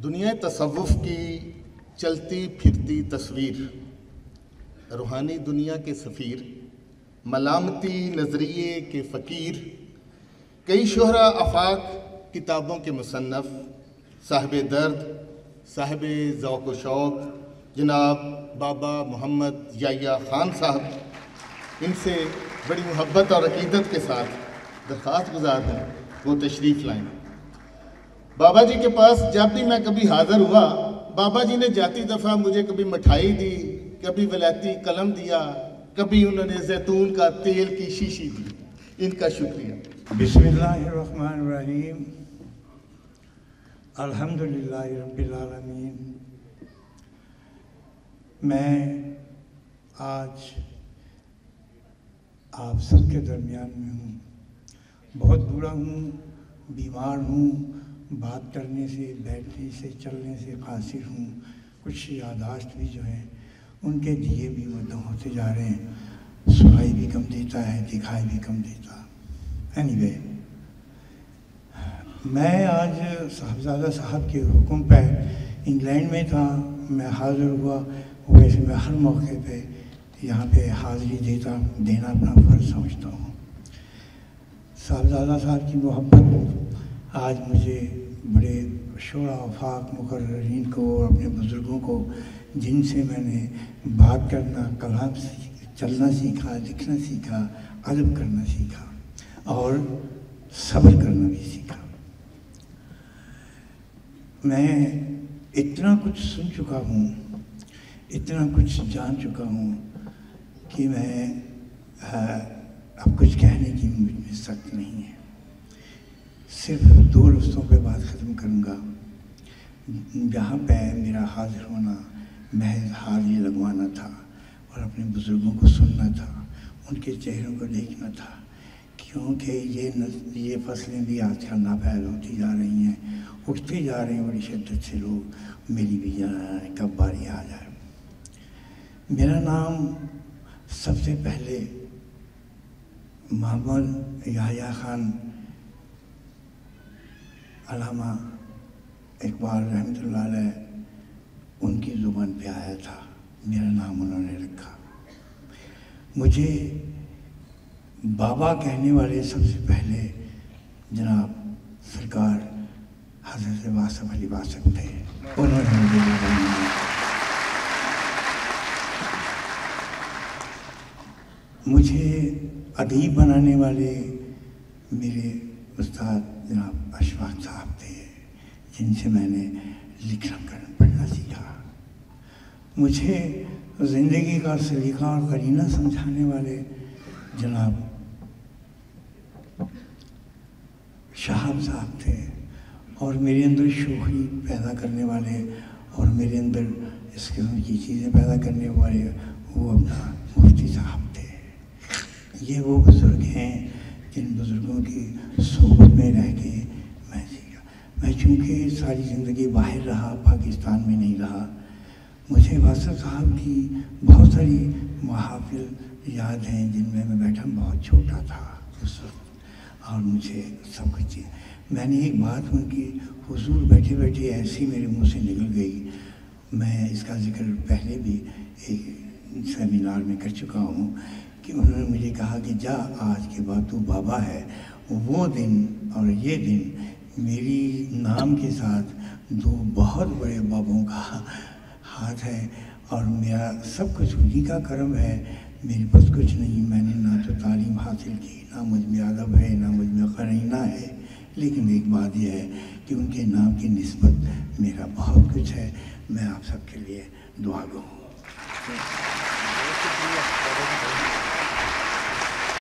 दुनिया तसव्वुफ की चलती फिरती तस्वीर, रूहानी दुनिया के सफ़ीर, मलामती नज़रिए के फ़कीर, कई शहरा आफाक किताबों के मुसन्फ़ साहब दर्द, साहब ज़ौक़ शौक़, जनाब बाबा मोहम्मद याया ख़ान साहब, इनसे बड़ी मोहब्बत और अकीदत के साथ दरख्वास्त गुजार हैं, वो तशरीफ़ लाएँ। बाबा जी के पास जब भी मैं कभी हाज़िर हुआ, बाबा जी ने जाती दफ़ा मुझे कभी मिठाई दी, कभी वलायती कलम दिया, कभी उन्होंने जैतून का तेल की शीशी दी। इनका शुक्रिया। बिस्मिल्लाहिर्रहमानिर्रहीम। अल्हम्दुलिल्लाह मैं आज आप सबके दरमियान में हूँ। बहुत बुरा हूँ, बीमार हूँ बात करने से बैठने से चलने से कासिर हूँ। कुछ यादाश्त भी जो हैं उनके दिए भी मदम होते जा रहे हैं। सुनाई भी कम देता है दिखाई भी कम देता। एनी anyway, मैं आज साहबजादा साहब के हुक्म पर इंग्लैंड में था। मैं हाज़िर हुआ वैसे मैं हर मौके पे यहाँ पे हाज़िरी देता देना अपना फ़र्ज़ समझता हूँ। साहबजादा साहब की मोहब्बत आज मुझे बड़े शोरा वफाक मुकर्रीन को और अपने बुज़ुर्गों को, जिनसे मैंने बात करना, कलाम चलना सीखा, लिखना सीखा, अदब करना सीखा और सब्र करना भी सीखा। मैं इतना कुछ सुन चुका हूँ, इतना कुछ जान चुका हूँ कि मैं अब कुछ कहने की मुझमें नहीं है। सिर्फ़ दो लफ्ज़ों पे बात ख़त्म करूँगा। जहाँ पे मेरा हाजिर होना महज हाजिरी लगवाना था और अपने बुज़ुर्गों को सुनना था उनके चेहरों को देखना था क्योंकि ये न, ये फ़सलें भी आजकल नाफैल होती जा रही हैं उठते जा रहे हैं बड़ी शिद्दत से लोग मेरी भी कब बारी आ जाए। मेरा नाम सबसे पहले मोहम्मद याया ख़ान अलामा इकबाल रहमत उनकी ज़ुबान पे आया था। मेरा नाम उन्होंने रखा। मुझे बाबा कहने वाले सबसे पहले जनाब सरकार हज़रत वासफ अली वासफ थे। उन्होंने मुझे मुझे अदीब बनाने वाले मेरे उस्ताद जनाब अशफाक साहब थे, जिनसे मैंने लिखना करना पढ़ना सीखा। मुझे ज़िंदगी का सलीका और करीना समझाने वाले जनाब शाहब साहब थे, और मेरे अंदर शोखी पैदा करने वाले, और मेरे अंदर इस किस्म की चीज़ें पैदा करने वाले वो अपना मुफ्ती साहब थे। ये वो बुज़ुर्ग हैं जिन बुज़ुर्गों की सोबत में रह के मैं सीखा मैं चूँकि सारी ज़िंदगी बाहर रहा, पाकिस्तान में नहीं रहा, मुझे वासफ साहब की बहुत सारी महाफिल याद हैं जिनमें मैं बैठा बहुत छोटा था उस वक्त, और मुझे सब कुछ मैंने एक बात उनकी, हुजूर बैठे बैठे ऐसी मेरे मुँह से निकल गई। मैं इसका ज़िक्र पहले भी एक सेमिनार में कर चुका हूँ कि उन्होंने मुझे कहा कि, जा, आज के बाद तू बाबा है वो दिन और ये दिन मेरी नाम के साथ दो बहुत बड़े बाबों का हाथ है और मेरा सब कुछ उन्हीं का कर्म है। मेरे पास कुछ नहीं, मैंने ना तो तालीम हासिल की, ना मुझमें अदब है, ना मुझमें करीना है। लेकिन एक बात यह है कि उनके नाम की नस्बत मेरा बहुत कुछ है। मैं आप सबके लिए दुआ गो